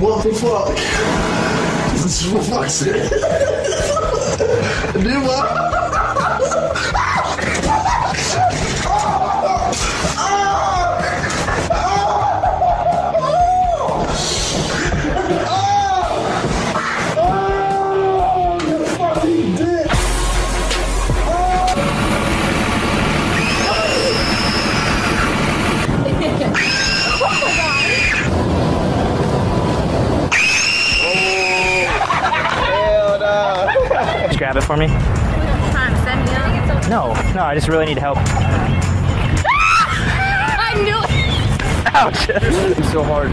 the fuck? This is for fuck's sake. Grab it for me. Trying to set me up. No, no, I just really need help. I knew it. Ouch! so hard.